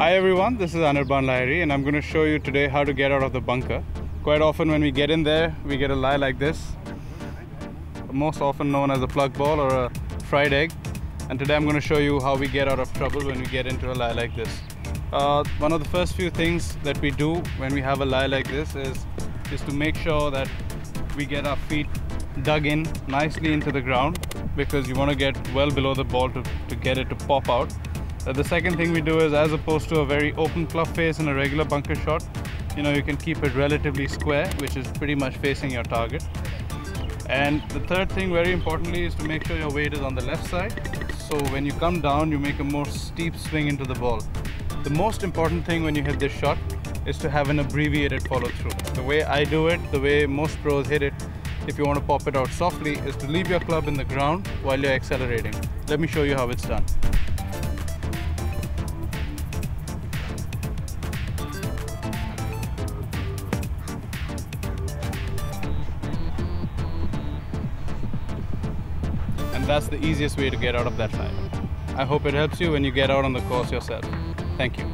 Hi everyone, this is Anirban Lahiri and I'm going to show you today how to get out of the bunker. Quite often when we get in there, we get a lie like this, most often known as a plug ball or a fried egg. And today I'm going to show you how we get out of trouble when we get into a lie like this. Uh, one of the first few things that we do when we have a lie like this is, is to make sure that we get our feet dug in nicely into the ground because you want to get well below the ball to, to get it to pop out. Uh, the second thing we do is as opposed to a very open club face in a regular bunker shot, you know, you can keep it relatively square, which is pretty much facing your target. And the third thing, very importantly, is to make sure your weight is on the left side. So when you come down, you make a more steep swing into the ball. The most important thing when you hit this shot is to have an abbreviated follow through. The way I do it, the way most pros hit it, if you want to pop it out softly, is to leave your club in the ground while you're accelerating. Let me show you how it's done. And that's the easiest way to get out of that line. I hope it helps you when you get out on the course yourself. Thank you.